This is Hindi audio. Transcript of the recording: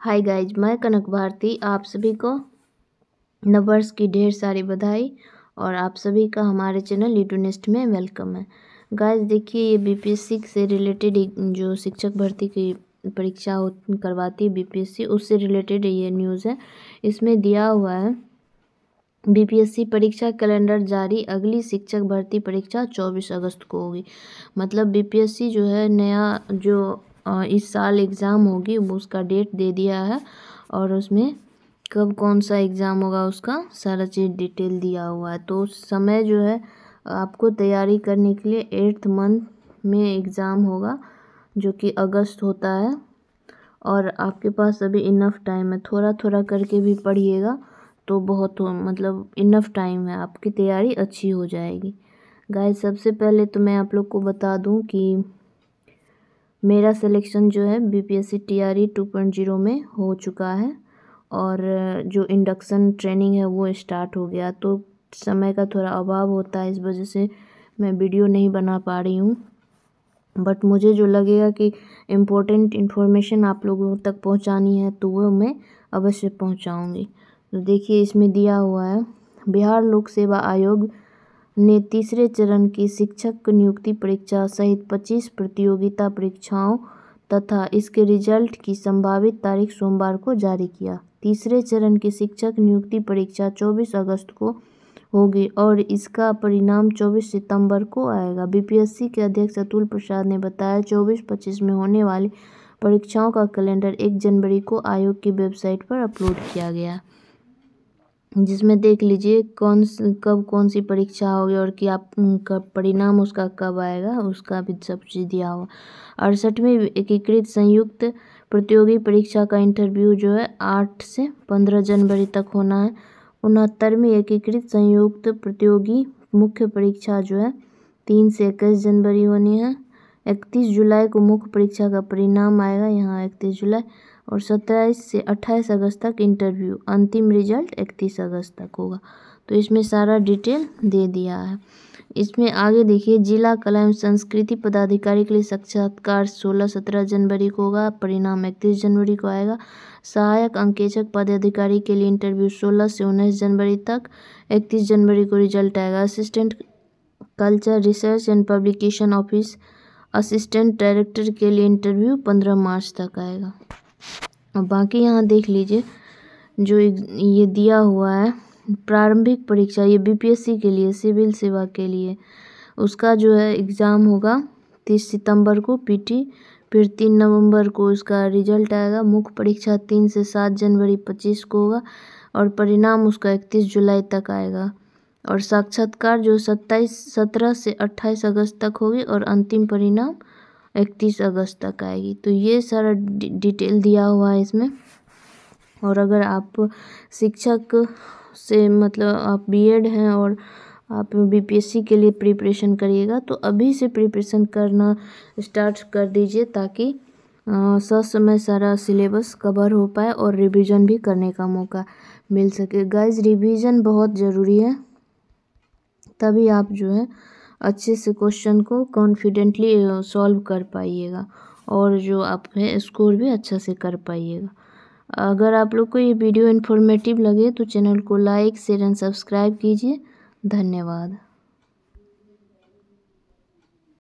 हाय गाइज़, मैं कनक भारती, आप सभी को नववर्ष की ढेर सारी बधाई और आप सभी का हमारे चैनल यूट्यूनेस्ट में वेलकम है। गाइज़, देखिए, ये बीपीएससी से रिलेटेड जो शिक्षक भर्ती की परीक्षा करवाती है बीपीएससी उससे रिलेटेड ये न्यूज़ है। इसमें दिया हुआ है बीपीएससी परीक्षा कैलेंडर जारी, अगली शिक्षक भर्ती परीक्षा चौबीस अगस्त को होगी। मतलब बीपीएससी जो है, नया जो इस साल एग्ज़ाम होगी, वो उसका डेट दे दिया है और उसमें कब कौन सा एग्ज़ाम होगा उसका सारा चीज़ डिटेल दिया हुआ है। तो समय जो है, आपको तैयारी करने के लिए एट्थ मंथ में एग्ज़ाम होगा, जो कि अगस्त होता है और आपके पास अभी इनफ टाइम है। थोड़ा थोड़ा करके भी पढ़िएगा तो बहुत हो मतलब इनफ टाइम है, आपकी तैयारी अच्छी हो जाएगी। गाय सबसे पहले तो मैं आप लोग को बता दूँ कि मेरा सिलेक्शन जो है B P S C T R E two point zero में हो चुका है और जो इंडक्शन ट्रेनिंग है वो स्टार्ट हो गया। तो समय का थोड़ा अभाव होता है, इस वजह से मैं वीडियो नहीं बना पा रही हूँ। बट मुझे जो लगेगा कि इम्पोर्टेंट इन्फॉर्मेशन आप लोगों तक पहुँचानी है तो वो मैं अवश्य पहुँचाऊँगी। तो देखिए, इसमें दिया हुआ है, बिहार लोक सेवा आयोग ने तीसरे चरण की शिक्षक नियुक्ति परीक्षा सहित 25 प्रतियोगिता परीक्षाओं तथा इसके रिज़ल्ट की संभावित तारीख सोमवार को जारी किया। तीसरे चरण की शिक्षक नियुक्ति परीक्षा 24 अगस्त को होगी और इसका परिणाम 24 सितंबर को आएगा। बीपीएससी के अध्यक्ष अतुल प्रसाद ने बताया 24-25 में होने वाली परीक्षाओं का कैलेंडर 1 जनवरी को आयोग की वेबसाइट पर अपलोड किया गया। जिसमें देख लीजिए कौन कब कौन सी परीक्षा होगी और कि आप कब परिणाम उसका कब आएगा, उसका भी सब चीज़ दिया हुआ। अड़सठवीं एकीकृत संयुक्त प्रतियोगी परीक्षा का इंटरव्यू जो है, आठ से पंद्रह जनवरी तक होना है। उनहत्तरवीं एकीकृत संयुक्त प्रतियोगी मुख्य परीक्षा जो है, तीन से इक्कीस जनवरी होनी है। इकतीस जुलाई को मुख्य परीक्षा का परिणाम आएगा, यहाँ इकतीस जुलाई। और सत्ताईस से अट्ठाईस अगस्त तक इंटरव्यू अंतिम रिज़ल्ट इकतीस अगस्त तक होगा। तो इसमें सारा डिटेल दे दिया है। इसमें आगे देखिए, जिला कला एवं संस्कृति पदाधिकारी के लिए साक्षात्कार सोलह सत्रह जनवरी को होगा, परिणाम इकतीस जनवरी को आएगा। सहायक अंकेचक पदाधिकारी के लिए इंटरव्यू सोलह से उन्नीस जनवरी तक, इकतीस जनवरी को रिज़ल्ट आएगा। Assistant culture research and publication office assistant director के लिए इंटरव्यू पंद्रह मार्च तक आएगा। और बाकी यहाँ देख लीजिए, जो ये दिया हुआ है, प्रारंभिक परीक्षा, ये बीपीएससी के लिए, सिविल सेवा के लिए, उसका जो है एग्ज़ाम होगा तीस सितंबर को पीटी फिर तीन नवंबर को उसका रिज़ल्ट आएगा, मुख्य परीक्षा तीन से सात जनवरी पच्चीस को होगा, और परिणाम उसका इकतीस जुलाई तक आएगा, और साक्षात्कार जो सत्ताईस, सत्रह से अट्ठाईस अगस्त तक होगी, और अंतिम परिणाम इकतीस अगस्त तक आएगी। तो ये सारा डिटेल दिया हुआ है इसमें। और अगर आप शिक्षक से मतलब आप बीएड हैं और आप बीपीएससी के लिए प्रिपरेशन करिएगा तो अभी से प्रिपरेशन करना स्टार्ट कर दीजिए ताकि समय सारा सिलेबस कवर हो पाए और रिवीजन भी करने का मौका मिल सके। गाइस रिवीजन बहुत ज़रूरी है। तभी आप जो है अच्छे से क्वेश्चन को कॉन्फिडेंटली सॉल्व कर पाइएगा और जो आप है स्कोर भी अच्छा से कर पाइएगा। अगर आप लोग को ये वीडियो इन्फॉर्मेटिव लगे तो चैनल को लाइक शेयर एंड सब्सक्राइब कीजिए। धन्यवाद।